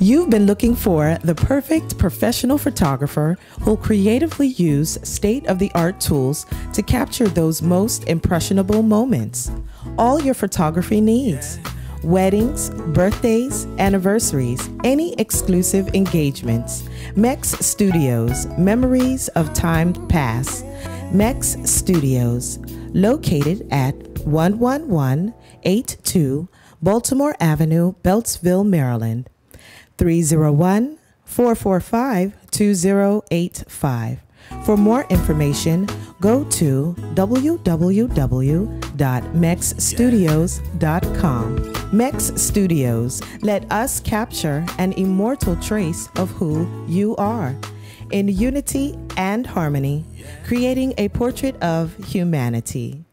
You've been looking for the perfect professional photographer who'll creatively use state of the art tools to capture those most impressionable moments. All your photography needs weddings, birthdays, anniversaries, any exclusive engagements. Mexx Studios, Memories of Time Past. Mexx Studios, located at 11182 Baltimore Avenue, Beltsville, Maryland. 301 445 2085. For more information, go to www.mexxstudios.com. Mexx Studios, let us capture an immortal trace of who you are. In unity and harmony, creating a portrait of humanity.